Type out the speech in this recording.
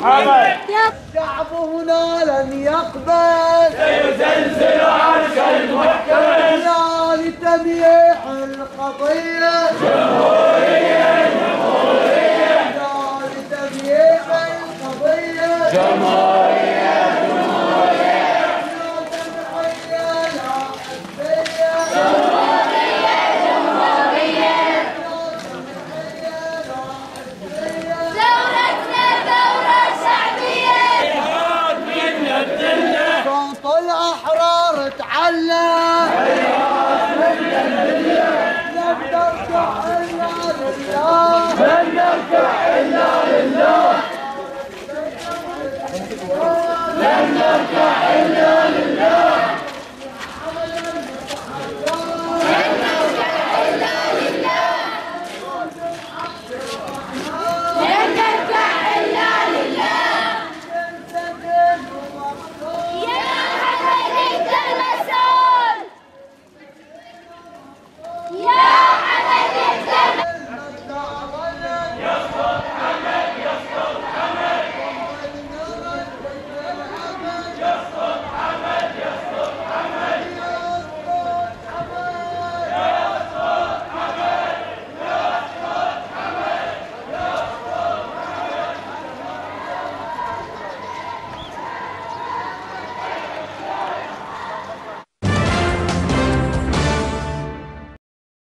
الأمل شعبنا لن يقبل سيزلزل عرش المحكم يا لتبيع القضية جمهورية جمهورية يا لتبيع القضية جمهورية لن نرجع لله